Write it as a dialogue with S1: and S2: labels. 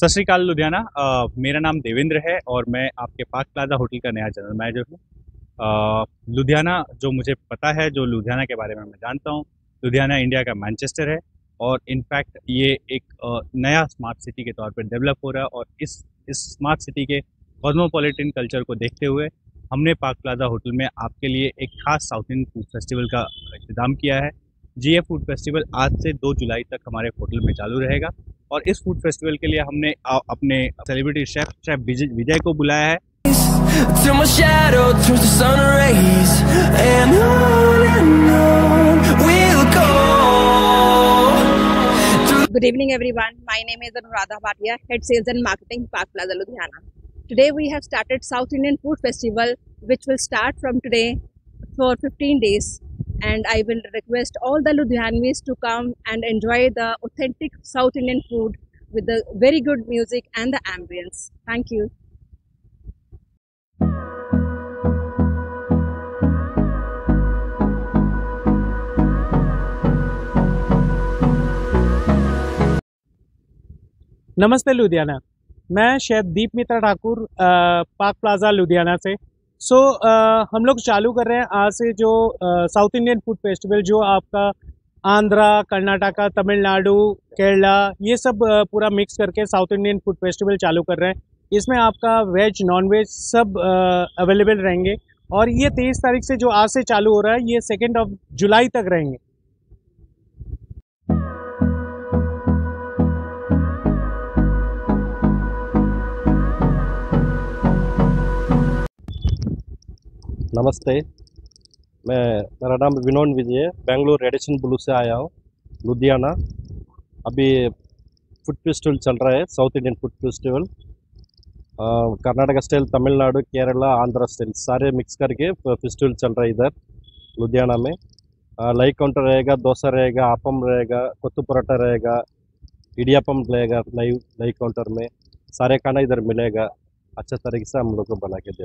S1: सत श्रीकाल लुधियाना। मेरा नाम देवेंद्र है और मैं आपके पार्क प्लाजा होटल का नया जनरल मैनेजर हूँ। लुधियाना जो मुझे पता है जो लुधियाना के बारे में मैं जानता हूँ लुधियाना इंडिया का मैनचेस्टर है और इनफैक्ट ये एक आ, नया स्मार्ट सिटी के तौर पर डेवलप हो रहा है और इस इस स्मार्ट सिटी के कॉस्मोपॉलिटन कल्चर को देखते हुए हमने पार्क प्लाजा होटल में आपके लिए एक खास साउथ इंडियन फ़ूड फेस्टिवल का इंतज़ाम किया है। जी फ़ूड फेस्टिवल आज से दो जुलाई तक हमारे होटल में चालू रहेगा। और इस फ़ूड फेस्टिवल के लिए हमने अपने सेलिब्रिटी शेफ शेफ विजय को बुलाया है
S2: Good evening everyone. My name is Anuradha Bhatia, Head Sales and Marketing, Park Plaza, Ludhiana. Today we have started South Indian Food Festival which will start from today for 15 days and I will request all the Ludhianvis to come and enjoy the authentic South Indian food with the very good music and the ambience. Thank you.
S3: नमस्ते लुधियाना मैं chef Deep Mitra Thakur park plaza Ludhiana से सो so, uh, हम लोग चालू कर रहे हैं आज से जो साउथ इंडियन फ़ूड फेस्टिवल जो आपका आंध्रा कर्नाटका तमिलनाडु केरला ये सब uh, पूरा मिक्स करके साउथ इंडियन फ़ूड फेस्टिवल चालू कर रहे हैं। इसमें आपका वेज नॉन वेज सब अवेलेबल uh, रहेंगे। और ये तेईस तारीख से जो आज से चालू हो रहा है ये सेकेंड ऑफ़ जुलाई तक रहेंगे।
S4: नमस्ते। मैं, मेरा नाम विनोद विजय, बेंगलुरु रेडिशन ब्लू से आया हूँ, लुधियाना। अभी फ़ूड फेस्टिवल चल रहा है south Indian food festival Karnataka style Tamil Nadu, Kerala, Andhra style सारे मिक्स करके फेस्टिवल चल रहा है इधर, लुधियाना में। लाइक काउंटर रहेगा, डोसा रहेगा आपम रहेगा, कोत्तू पराठा रहेगा इडियापम रहेगा लाइव लाइव काउंटर में। सारे खाना इधर मिलेगा अच्छा तरीके से हम लोग को बना के दे।